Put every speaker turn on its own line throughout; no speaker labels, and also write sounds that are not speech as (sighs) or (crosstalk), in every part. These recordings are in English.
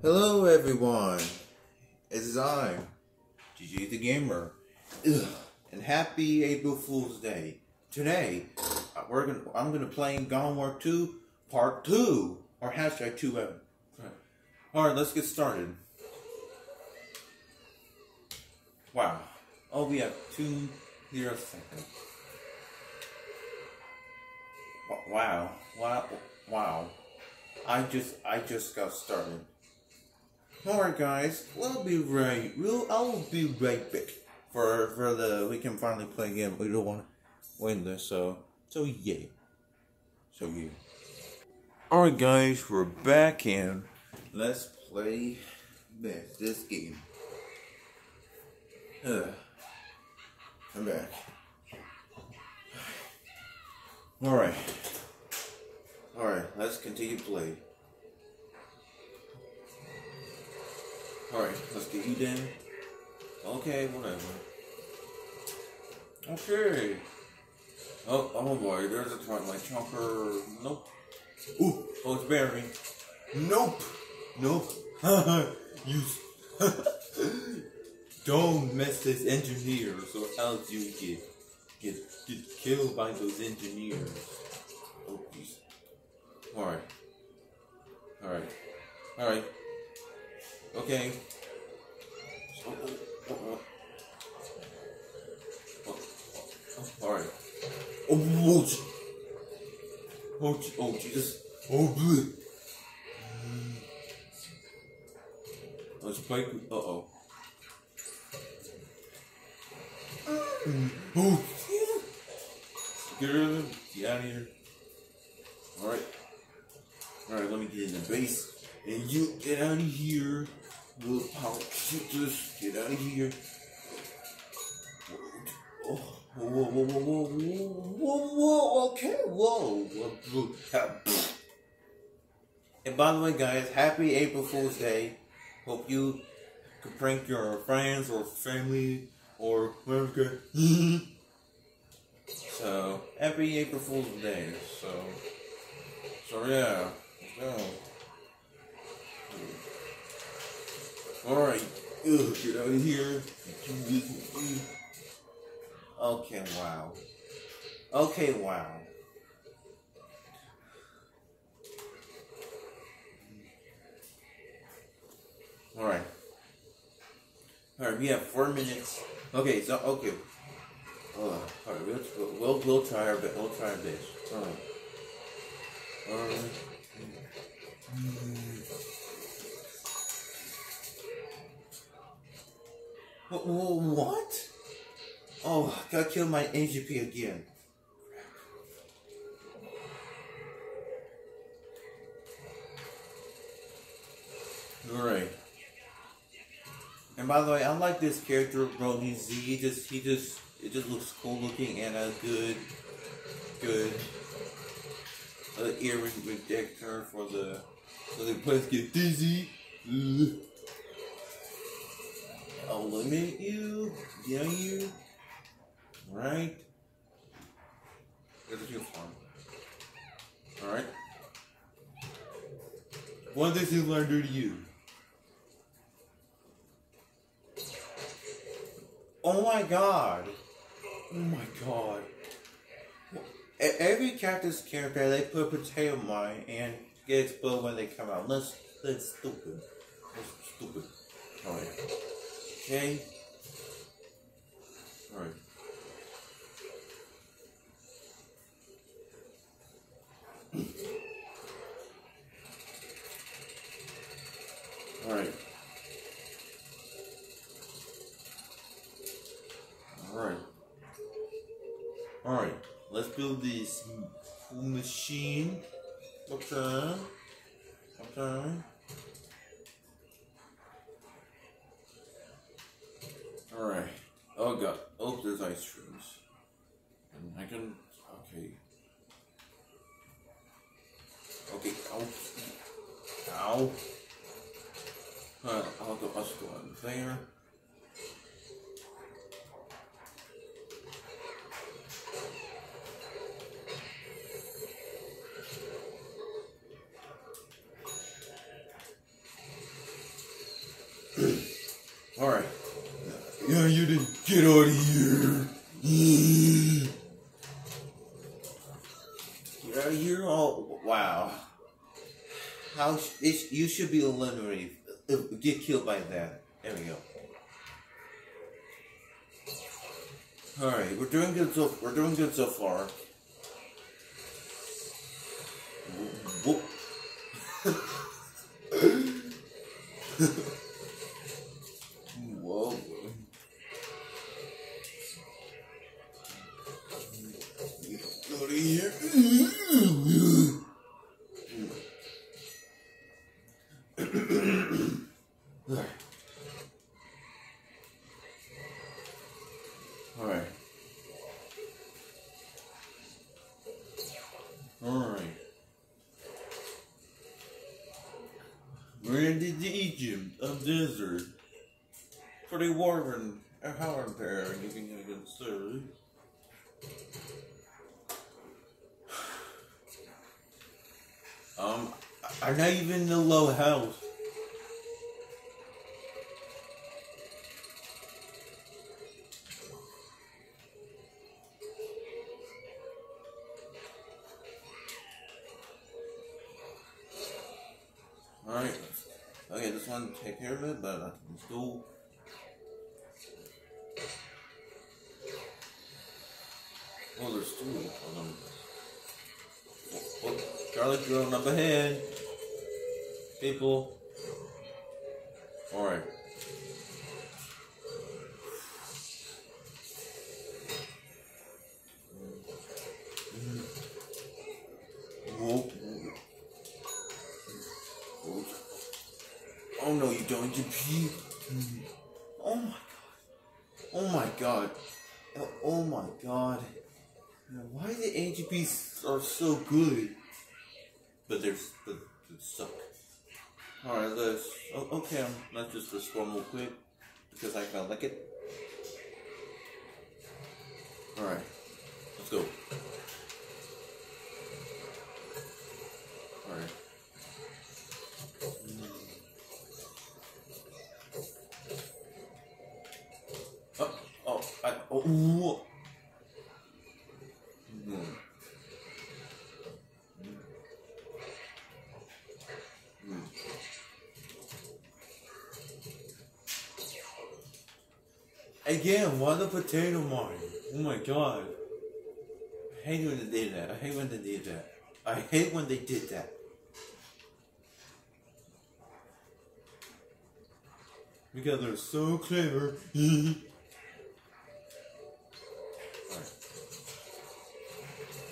Hello everyone, it is I, GG the Gamer, Ugh. and happy April Fool's Day. Today, uh, we're gonna, I'm gonna play Gone War 2 Part 2, or hashtag Two M. Alright, let's get started. Wow. Oh, we have two zero seconds. Wow. Wow. Wow. I just, I just got started. Alright guys, we'll be right, we'll, I'll be right back for, for the, we can finally play again. We don't want to win this, so, so yeah. So yeah. Alright guys, we're back in. Let's play this, this game. Ugh. I'm back. Alright. Alright, let's continue play. Alright, let's get you down. Okay, whatever. Okay. Oh, oh boy, there's a Twilight Chomper. Nope. Ooh, oh, it's Barry. Nope. Nope. (laughs) you. (laughs) Don't mess this engineer, or else you get get get killed by those engineers. Oh. Alright. Alright. All right. Okay. Oh, oh, oh, oh. All right. Oh, Jesus. Oh, bleh. Let's play. Uh oh. Oh. Get rid of him. Get out of here. Alright. Alright, let me get in the base. And you get out of here. Little power shooters. Get out of here. Oh, whoa, whoa, whoa, whoa, whoa, whoa, okay, whoa. And by the way, guys, happy April Fool's Day. Hope you can prank your friends or family or whoever. (laughs) so, happy April Fool's Day. So, so yeah. So. Alright. Ugh, get out of here. Okay, wow. Okay, wow. Alright. Alright, we have four minutes. Okay, so, okay. Uh, Alright, we'll, we'll, we'll try our best. We'll try our best. Alright. Alright. What? Oh, got killed my AGP again. Alright. And by the way, I like this character, Brody Z. He just, he just, it just looks cool looking and a good, good uh, earring protector for the, so the place get dizzy. Ugh. Limit you, yeah you, right? There's a uniform. Alright. One thing to learn to do to you. Oh my god. Oh my god. Every cactus character, they put a potato mine and get exploded when they come out. That's, that's stupid. That's stupid. Oh, Alright. Okay. Alright. Alright. Alright. Alright. Let's build this machine. Okay. Okay. Alright. Oh god. Oh, there's ice creams. And I can. Okay. Okay. Ow. Ow. Uh, I'll go. Let's go in there. Alright. Yeah, you didn't get out of here. Of here? Oh, wow. How sh- you should be eliminated. Uh, Get killed by that. There we go. Alright, we're doing good so we're doing good so far. Whoop. (laughs) Of desert. For the warren, a Howard pair, giving a good service. (sighs) Um, I'm not even the low house. Take care of it, but uh, let's go. Oh, there's two of them. Oh, Charlie drone up ahead. People. Oh my god. Oh my god. Oh, oh my god. Why the AGPs are so good? But they're but they suck. Alright, let's oh, okay, um, let's just respond real quick because I kinda like it. Alright. Let's go. Alright. Mm. Again, what a potato mine? Oh my god. I hate when they did that. I hate when they did that. I hate when they did that. Because they're so clever. (laughs)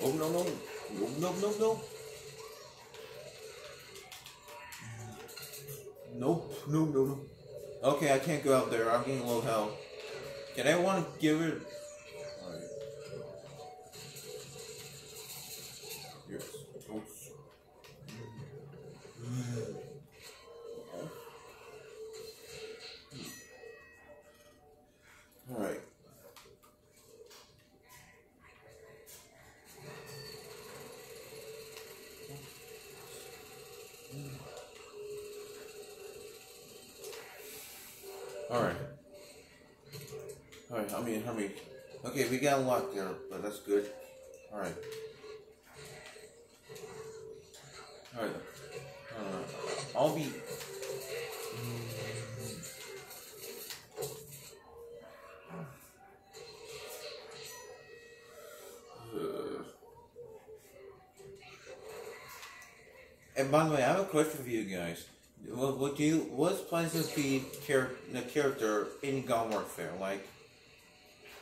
Oh no no no no no no Nope. No no no Okay I can't go out there. I'm getting low health. Can anyone give it Alright. Alright, how many, how many? Okay, we got a lot there, but that's good. Alright. Alright. Uh, I'll be. Uh. And by the way, I have a question for you guys. What would you what's Plasma Pea char- the character in Garden Warfare? Like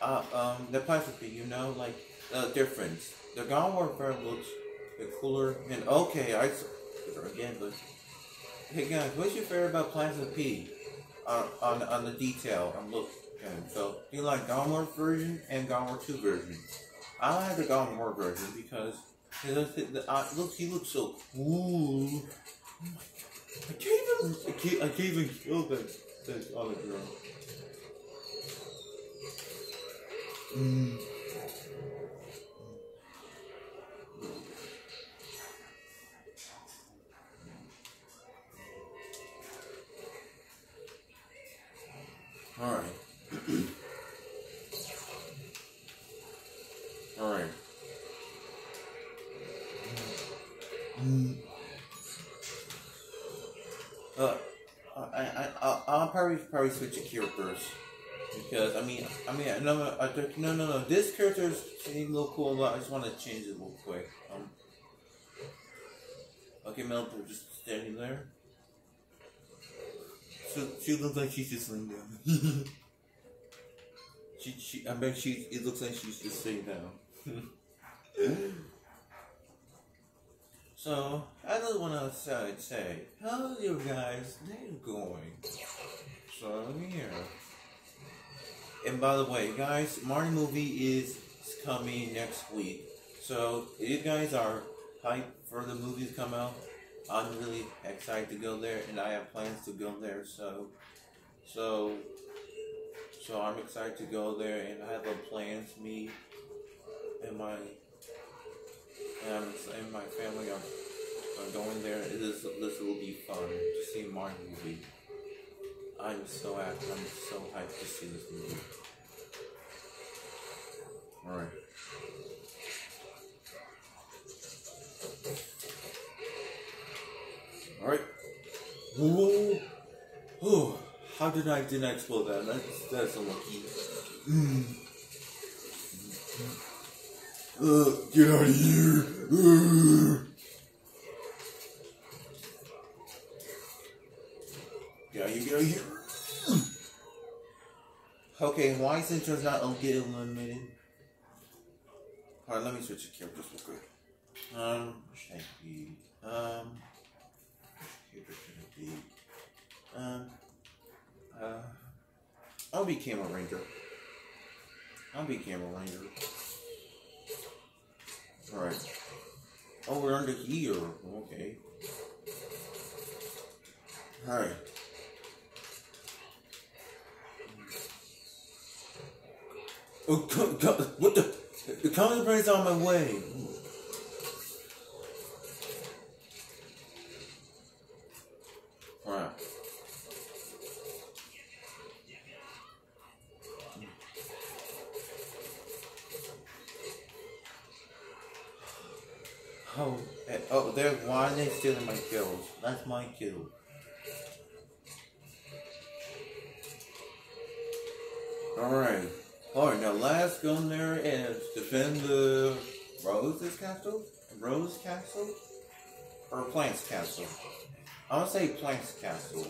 uh um the Plasma Pea, you know, like the difference. The Garden Warfare looks cooler and okay, I again but Hey guys, what's your favorite about Plasma Pea? Uh, on on the detail and look and so do you like Gun War version and Gun War 2 version? I like the Gun War version because looks, the, uh, he looks so cool. Oh. I can't even, I can't, I can't even kill that, that other girl. Mm. Alright. Alright. Probably switch to characters because I mean, I mean, no, no, no, no. This character is a little cool, but I just want to change it real quick. Um, okay, Mel, just standing there. So she looks like she's just laying down. (laughs) she, she, I bet she. It looks like she's just sitting down. (laughs) so I just want to say, say, how's you guys' day going? And by the way, guys, Mario movie is coming next week. So if you guys are hyped for the movie to come out, I'm really excited to go there, and I have plans to go there. So, so, so I'm excited to go there, and I have a plans. Me and my and, and my family are, are going there. It is this will be fun to see Mario movie. I'm so happy. I'm so hyped to see this movie. All right. All right. Whoa. Oh, how did I did I explode that? That's that's unlucky. Mm. Uh, get out of here. Uh. Okay, why since does not get eliminated? Alright, let me switch the characters real quick. Um, should I be? Um, character should I be? Um, uh, I'll be Camo Ranger. I'll be Camo Ranger. Alright. Oh, we're under here. Okay. Alright. Oh, what the? The comic brain's on my way. Alright. Oh, oh, they're why are they stealing my kills? That's my kill. Castle? Rose castle? Or Plants castle? I want to say Plants castle.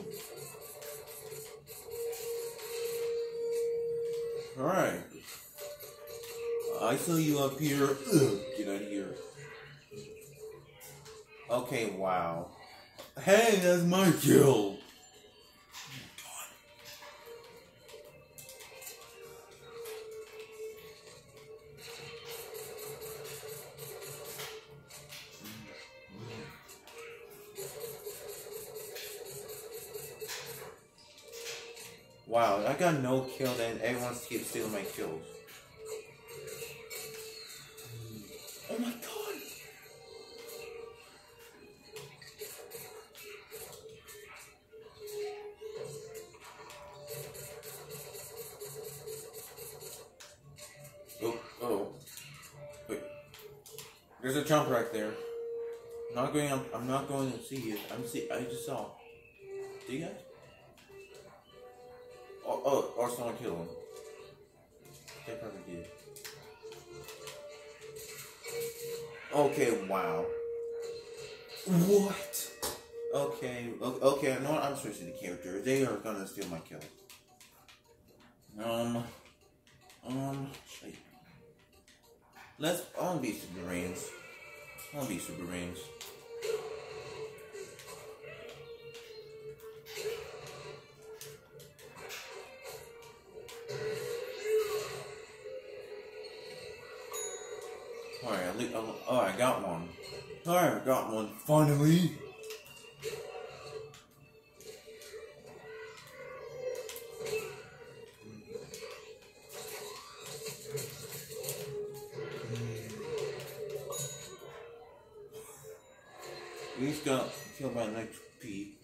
Alright. I saw you up here. Ugh, (clears throat) get out of here. Okay, wow. Hey, that's my kill. Kills. Oh my god! Oh, oh. Wait. There's a jump right there. I'm not going up, I'm not going to see it. I'm see I just saw. Do you guys? Oh, oh, or someone killed him. Okay, wow. What? Okay, okay, no, I'm switching the character. They are gonna steal my kill. Um, um. Let's, I wanna be Super Brainz. I wanna be Super Brainz. Alright, oh, oh, I got one. I got one. Finally. Just got killed by an XP.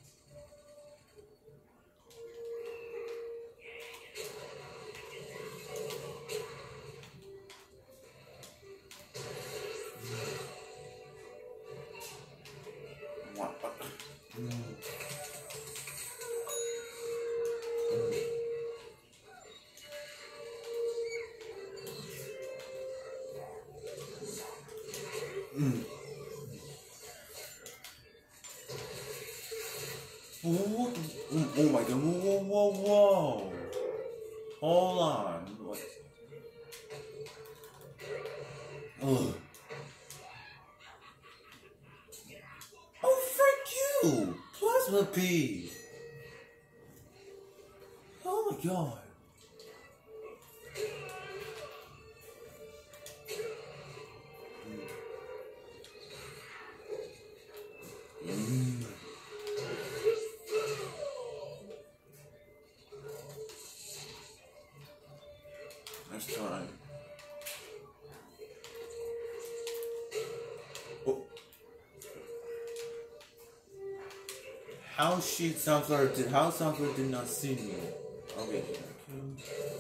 She Sunflower did how Sunflower did not see me. Oh, okay. okay.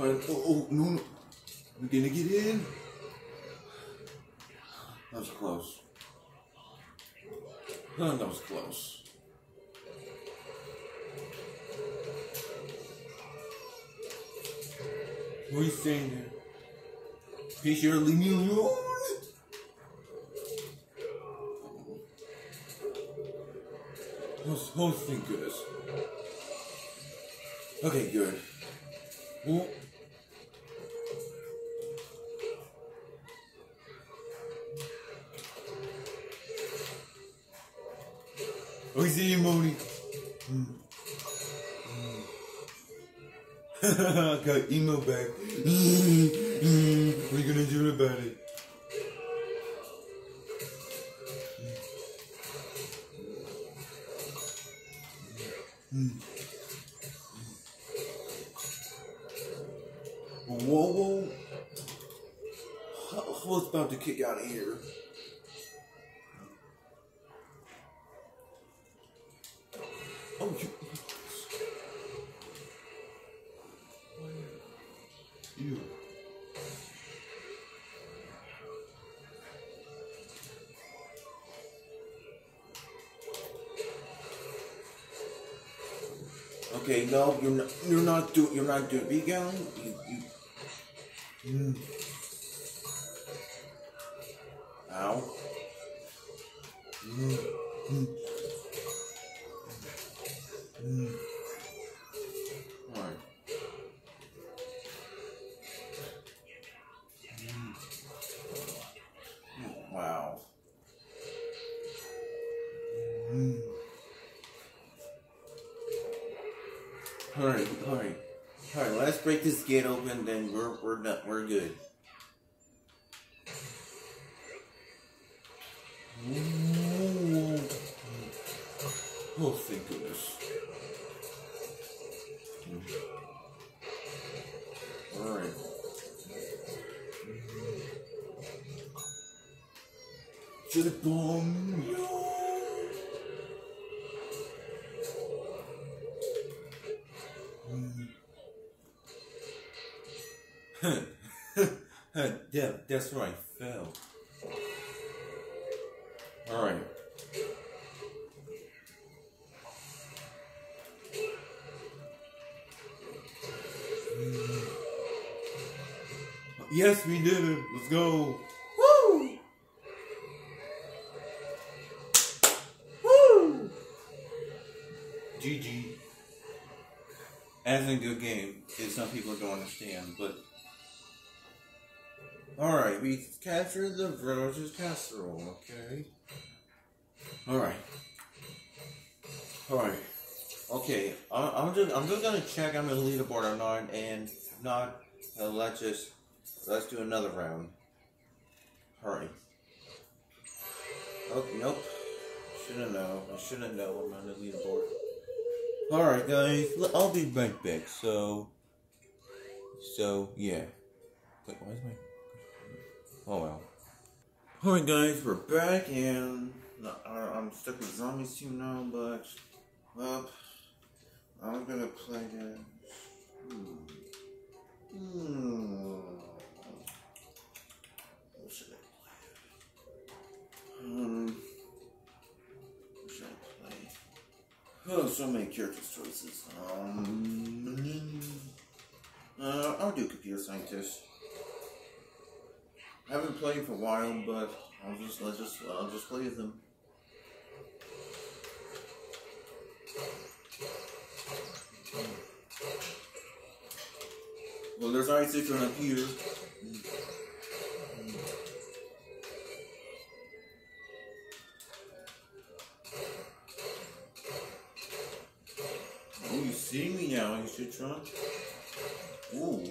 Oh, oh, no, no. I'm gonna get in. That was close. Oh, that was close. What are you saying there? Sure to leave me alone. Oh, thank goodness. Okay, good. Oh. You see you, Mooney. Mm. Got emo back. what are you gonna do about it? Whoa, whoa. I was about to kick out of here. You're not. You're not doing. You're not doing vegan. You. you mm. Alright, alright. Alright, let's break this gate open, then we're we're done we're good. Alright. Yes, we did it. Let's go. Woo! Woo! GG. As in good game, if some people don't understand, but Alright, we captured the Roses Casserole, okay? Alright. Alright. Okay, I- I'm just I'm just gonna check I'm in the leaderboard or not, and if not, uh, let's just let's do another round. Alright. Oh nope. Shouldn't know. I shouldn't know I'm on the leaderboard. Alright guys, I'll be right back. So so yeah. Wait, why is my Oh well. Alright guys, we're back and I'm stuck with zombies too now, but well, I'm gonna play it. Hmm. Hmm. What should I play? Hmm. What should I play? Oh, so many character choices. Um. Uh, I'll do computer scientist. I haven't played for a while, but I'll just let just I'll just play with them. Well, there's Isaac up here. Oh, you see me now, you should try. Ooh.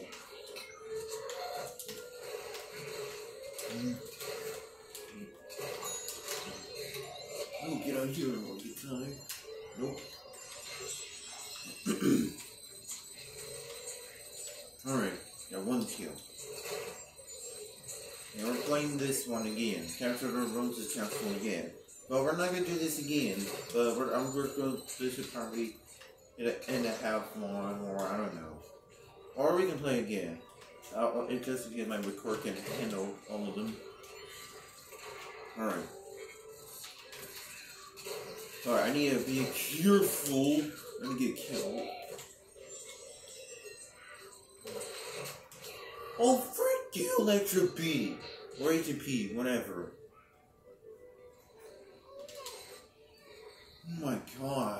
Capture the roads is transformed again. But we're not gonna do this again. But we're I'm gonna this is probably in a, in a half more or I don't know. Or we can play again. Uh, it just to get my record can handle all of them. Alright. Alright, I need to be careful. I'm get killed. Oh, freak you, Electro 480p, whatever. Oh my god.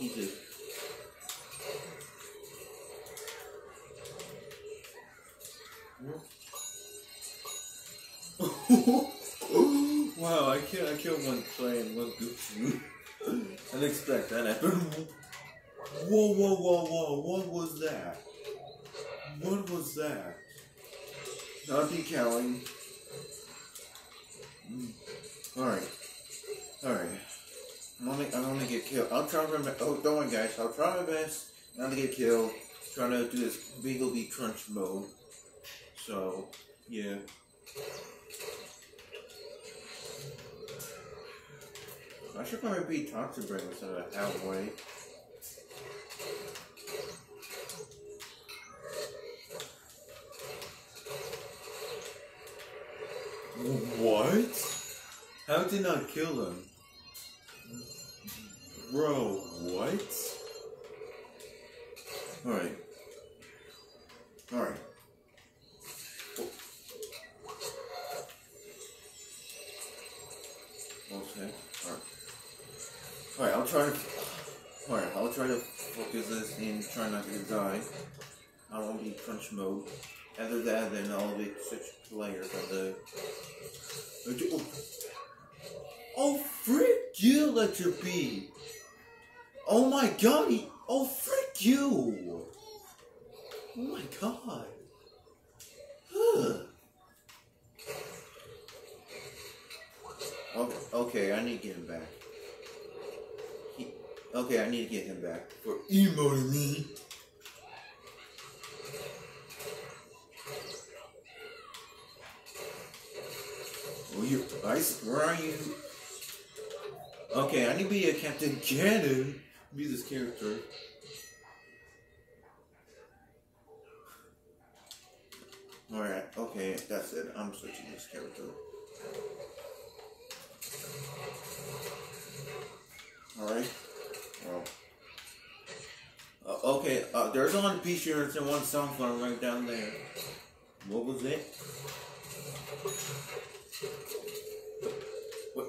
That's all wow, I killed I killed one plane, one goose. (laughs) I didn't expect that happen. Whoa, whoa, whoa, whoa! What was that? What was that? Not decaling. Mm. All right, all right. I'm only, I'm gonna get killed. I'll try my best. Oh, don't worry, guys. I'll try my best not to get killed. Trying to do this Beagle Bee Crunch mode. So, yeah. I should probably be Toxic Brainz instead of halfway. What? How did not kill him? Bro, what? Alright. Alright. Okay. Alright. Alright, I'll try to Alright, I'll try to focus this and try not to die. I won't be crunch mode. Other that, then I'll be switch players on the oh, oh, oh frick you, let your be! Oh my god, he, oh frick you! Oh my god. (sighs) Okay, okay, I need to get him back. He, okay, I need to get him back for emoting me. Oh, you, Ice, where are you? Okay, I need to be a Captain Cannon. Be this character. Alright, okay, that's it. I'm switching this character. Alright. Well. Uh, okay, uh, there's one t-shirts and one sunflower right down there. What was it? What?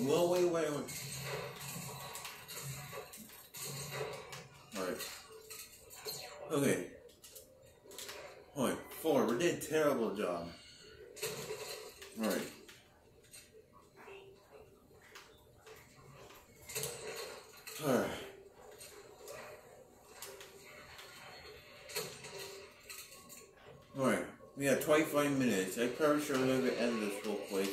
Whoa, wait, wait, wait. Alright. Okay. Point four, we did a terrible job. Alright. Alright. Alright, we got 25 minutes. I'm probably gonna end this real quick.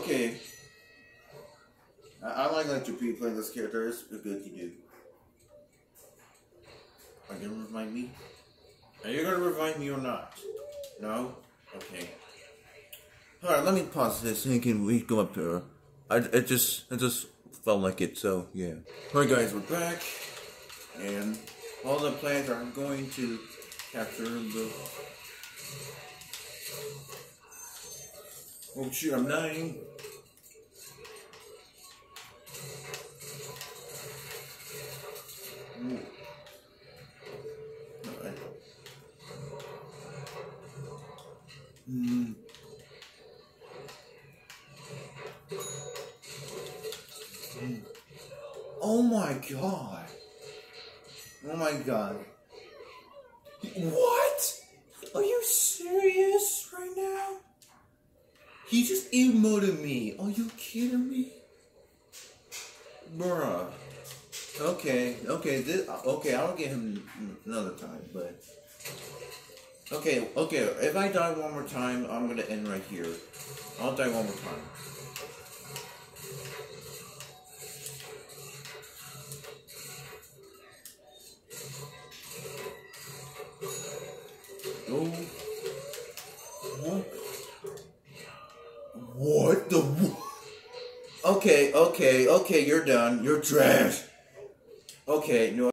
Okay. I, I like that you be playing this character. It's good to do. Are you gonna revive me? Are you gonna revive me or not? No? Okay. Alright, let me pause this and can we go up here. I it just it just felt like it, so yeah. Alright guys, we're back. And all the plans are going to capture the Oh shoot, I'm dying. Ooh. Alright. Hmm. Hmm. Oh my god. Oh my god. What? Are you serious right now? He just emoted me. Are you kidding me? Bruh. Okay, okay, this, okay, I'll get him another time, but... Okay, okay, if I die one more time, I'm gonna end right here. I'll die one more time. Okay, okay, you're done. You're trash. Okay, no.